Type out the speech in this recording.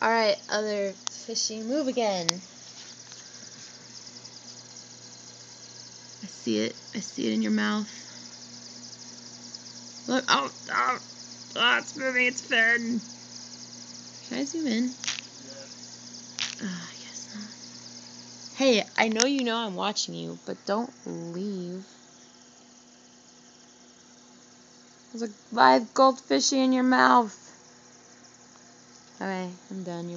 Alright, other fishy, move again. I see it. I see it in your mouth. Look. Oh, oh. Oh, it's moving its fin. Can I zoom in? Oh, I guess not. Hey, I know you know I'm watching you, but don't leave. There's a live goldfishy in your mouth. Okay, I'm done. You're